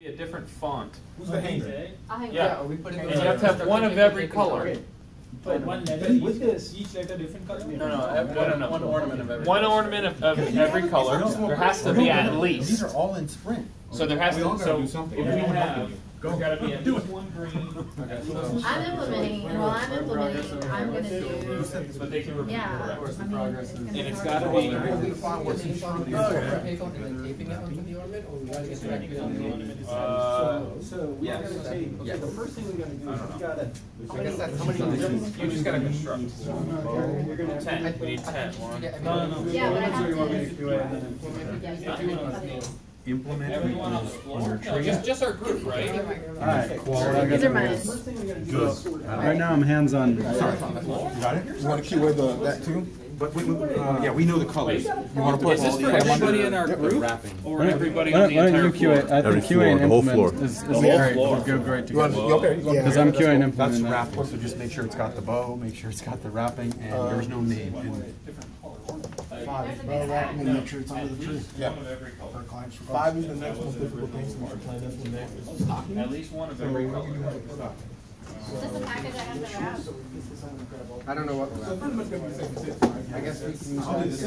be a different font. Who's the hanger? Okay. I Yeah. are we putting And you have to have one of every color. But one letter, each, with this- each letter different color? No, no, ev- no, no, no. One ornament of every One color. ornament of, of every color. There has to be at These least. are all in sprint. So there has We all to, gotta so do something. if We we have, have, there's gotta be at least one green. I'm implementing, and while I'm implementing, I'm gonna do, but they can repeat yeah, I mean. And it's gotta be- and then taping it onto the ornament, or we gotta directly on the ornament? Uh, So, we yeah. gotta say, okay, the first thing we gotta do is we gotta. I guess that's how many. you just gotta construct. You're gonna. Ten, we need ten. One. No, no, no. Yeah, but I have you want to- to it, and then- Yeah, you have to- Implement. Everyone on the floor? No, just, just our group, right? Alright, These are mine. First thing we gotta do is sort out. Right now I'm hands-on. You got it? You want to keyword the, that too? But, we- we- uh, yeah, we know the colors. You wanna put Is this all for the- everybody in our group? Or everybody Why on don't, the why don't entire you QA? floor? I think QA and implement is, is whole great. floor. Would go great You want, together. okay. yeah. Because I'm QA and That's implementing that. wrapping, so just make sure it's got the bow, make sure it's got the wrapping, and there's no name. And There's a big stack. make under the tree. Yeah. One of every color. Five is the next most difficult thing, so we should plan this one next. At least one of every color. Is this a package I have to wrap? I don't know what. I guess we can use.